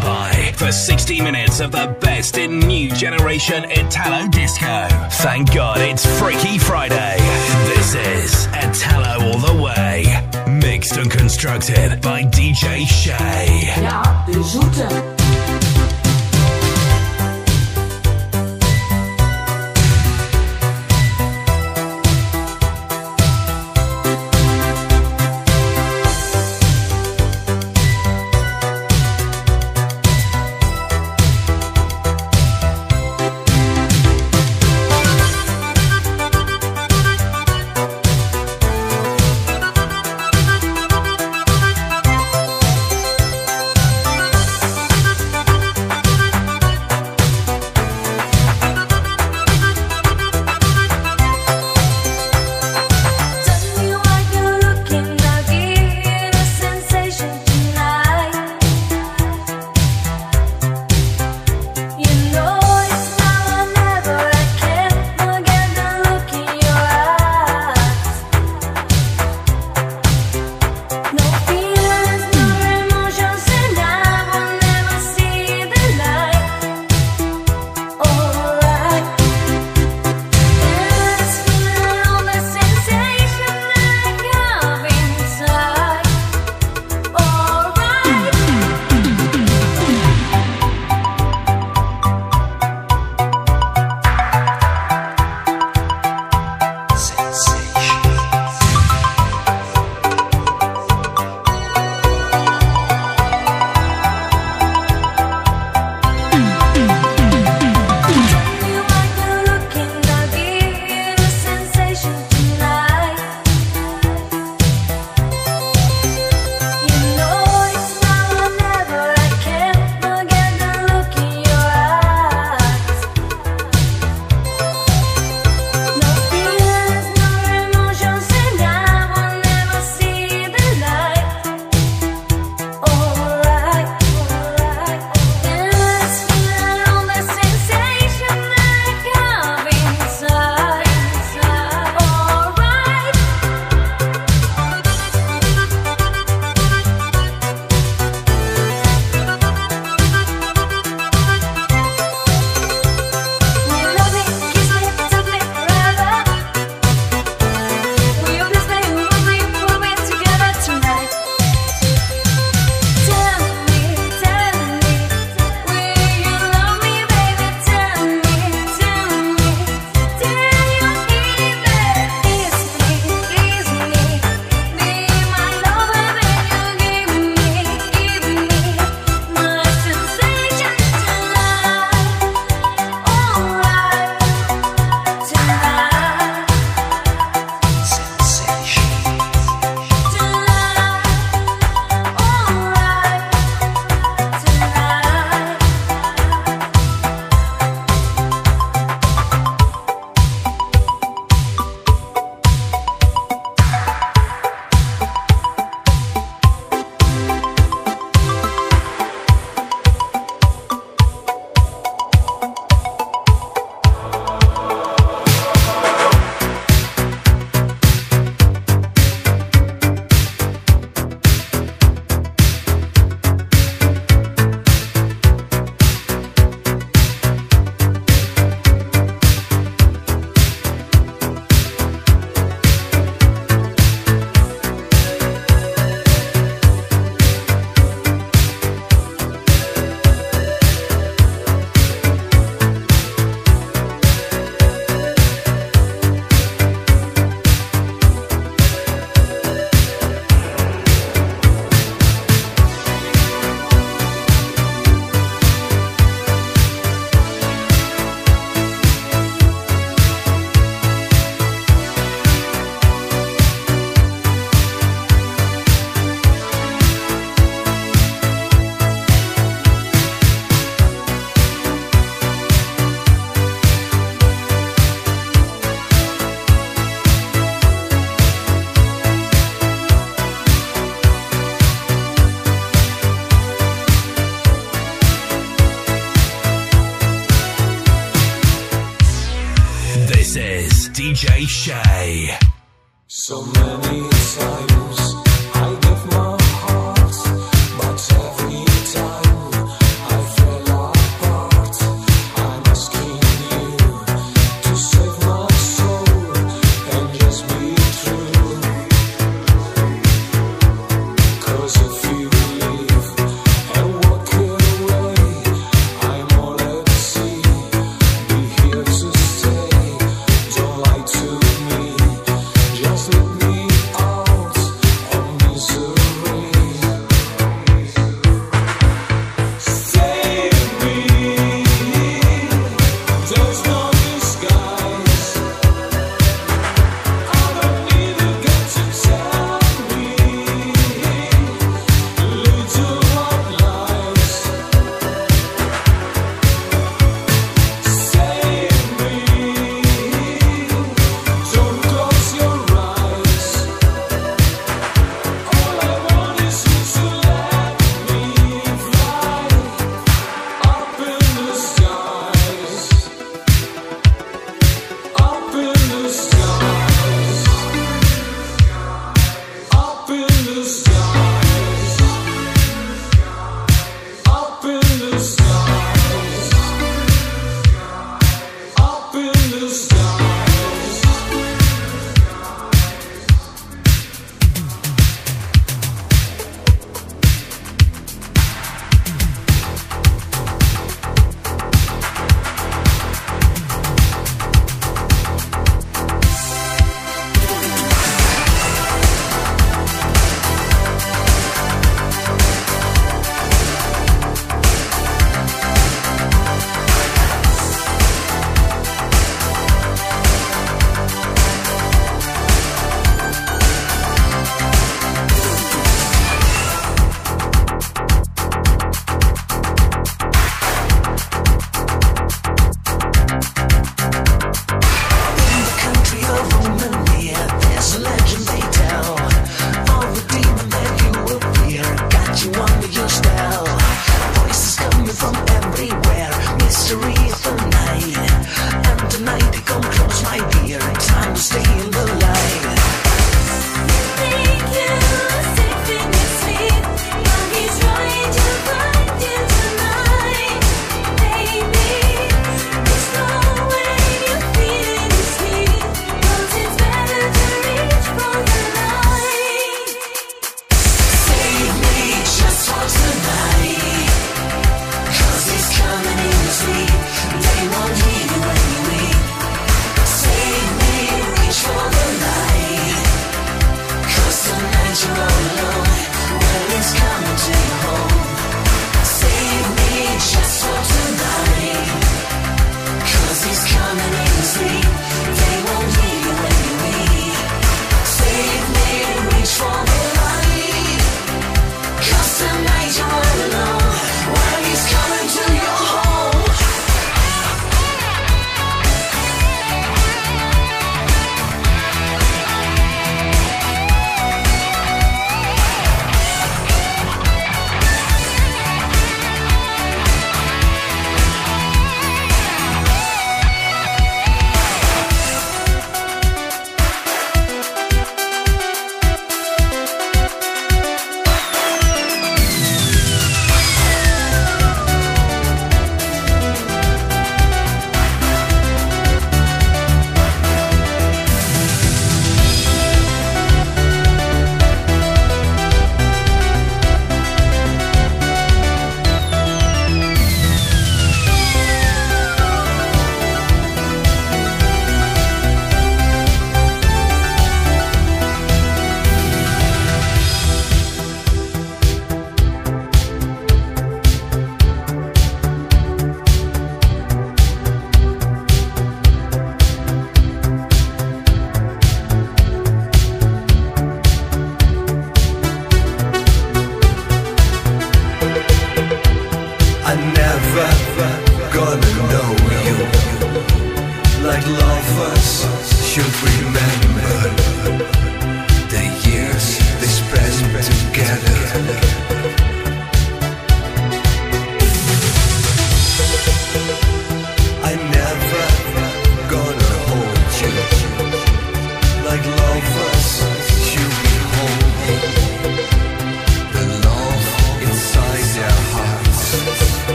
by for 60 minutes of the best in new generation Italo disco. Thank God it's Freaky Friday. This is Italo All the Way. Mixed and constructed by DJ Chez. Zoete.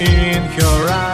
in your eyes.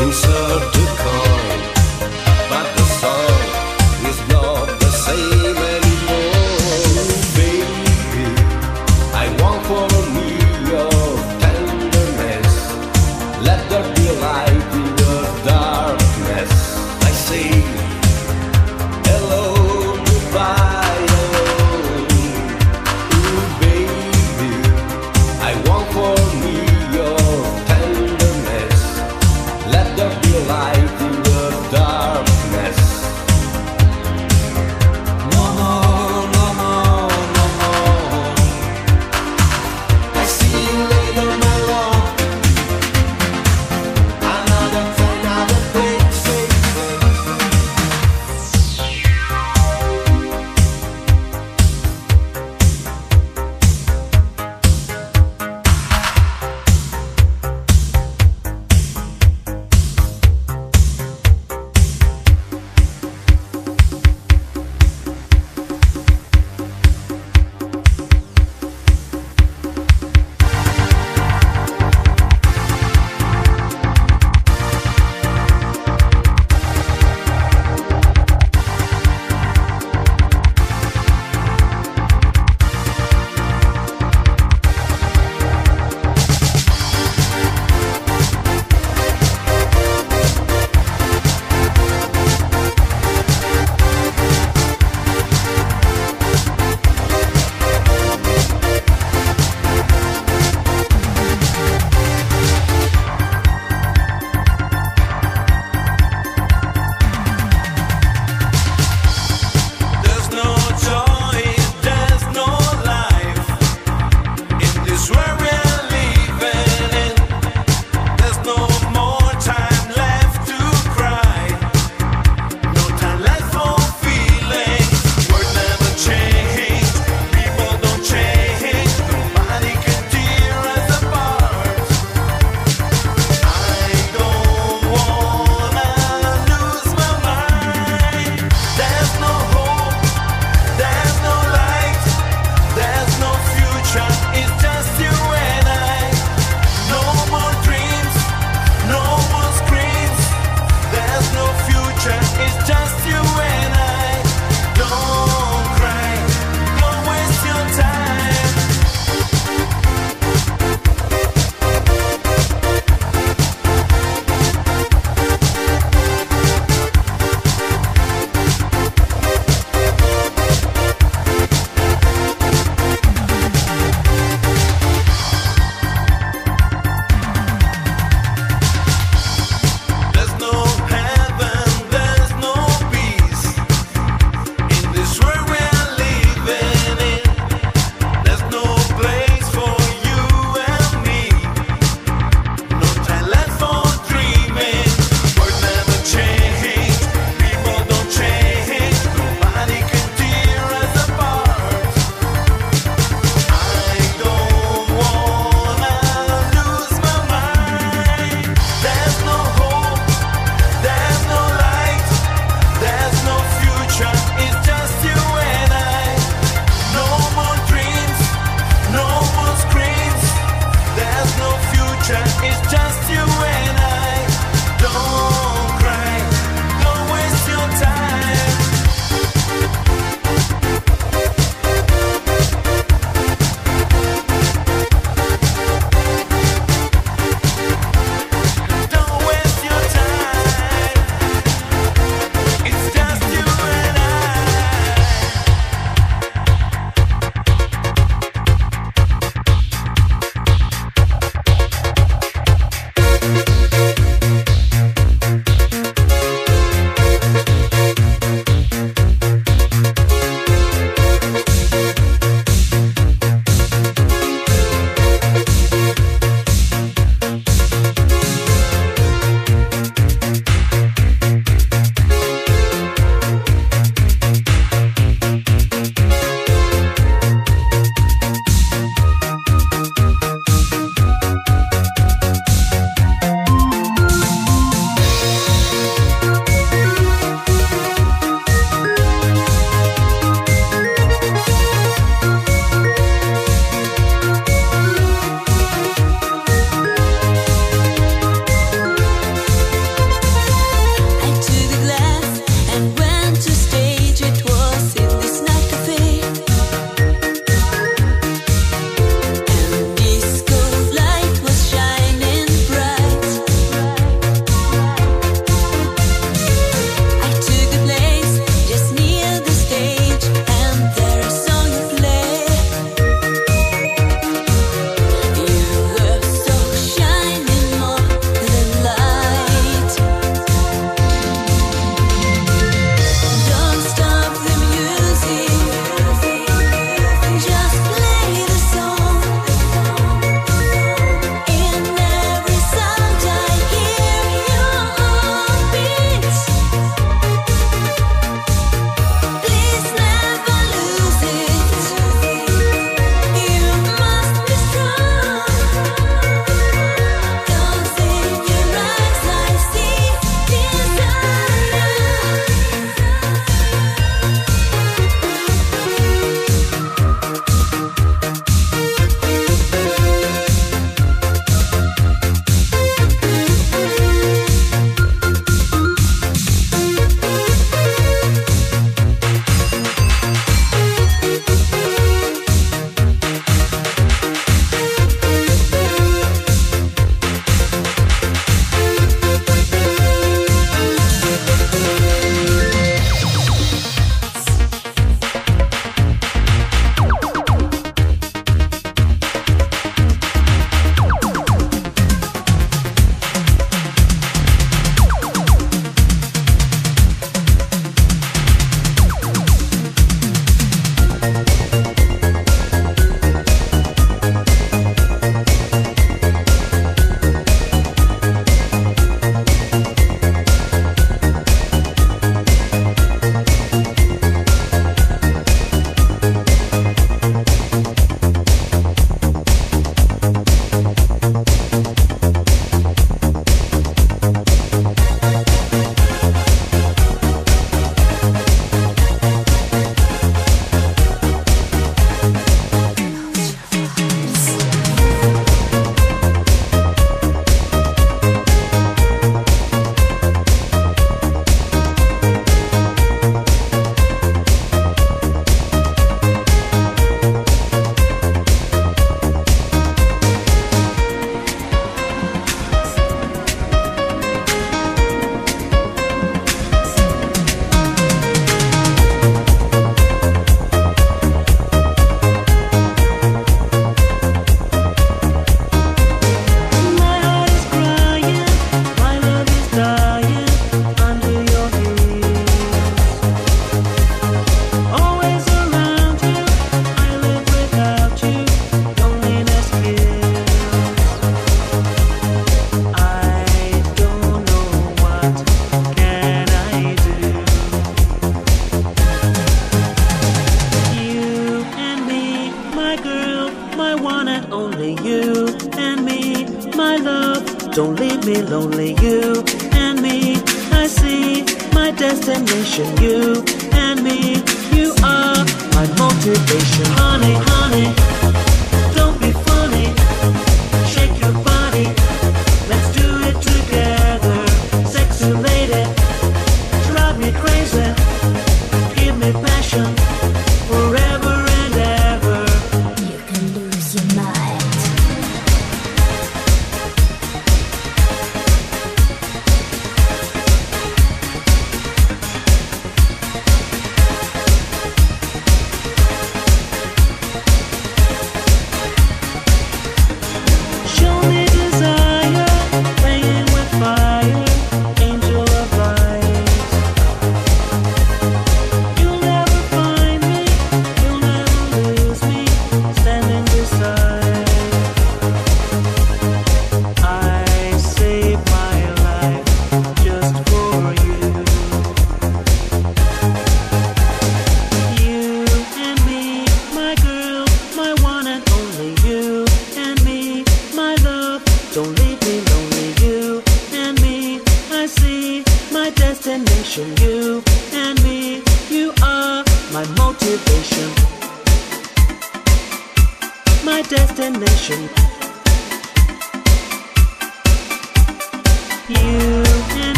in